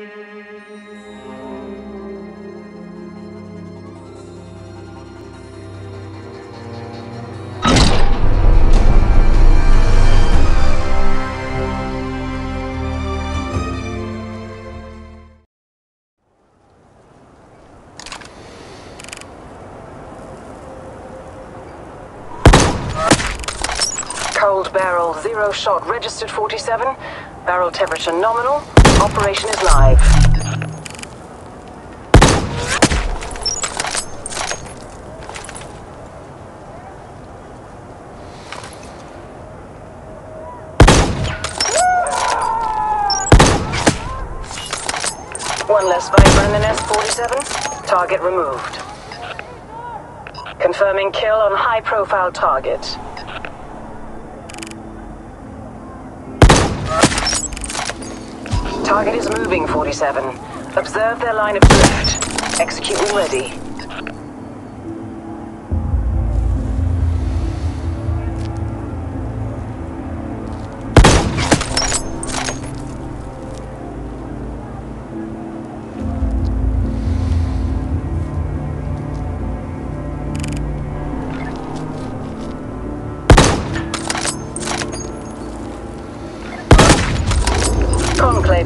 Cold barrel, zero shot, registered 47. Barrel temperature nominal. Operation is live. One less Viper in the S-47. Target removed. Confirming kill on high-profile target. Target is moving, 47. Observe their line of drift. Execute ready.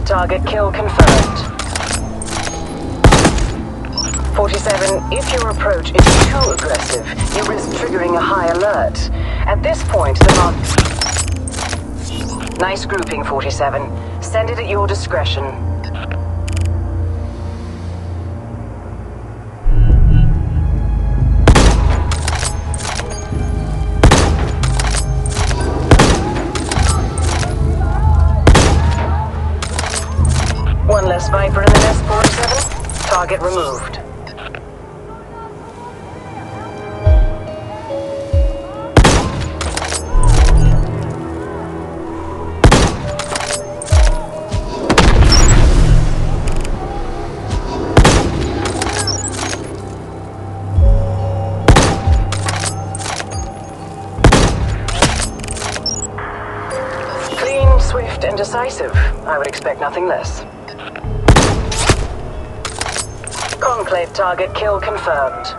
Target kill confirmed. 47, if your approach is too aggressive, you risk triggering a high alert. At this point, the mark... Nice grouping, 47. Send it at your discretion. Less Viper in the nest, 47. Target removed. Swift, and decisive. I would expect nothing less. Conclave target kill confirmed.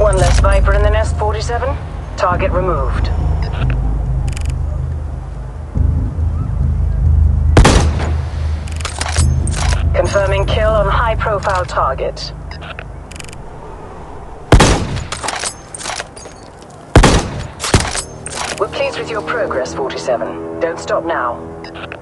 One less Viper in the nest, 47. Target removed. Confirming kill on high-profile target. We're pleased with your progress, 47. Don't stop now.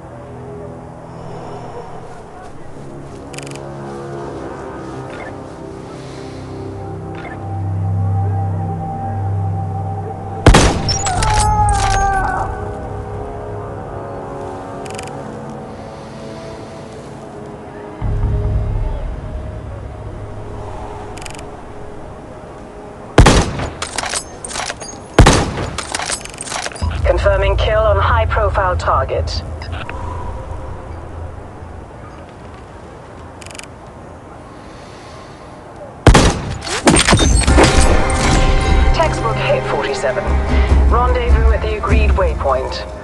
Confirming kill on high-profile target. Textbook hit 47. Rendezvous at the agreed waypoint.